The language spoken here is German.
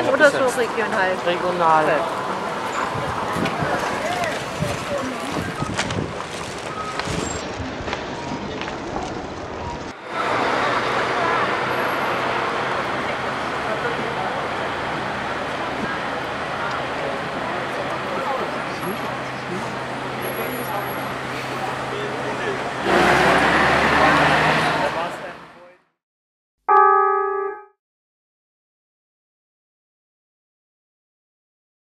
Sind oder so regional? Regional. Okay.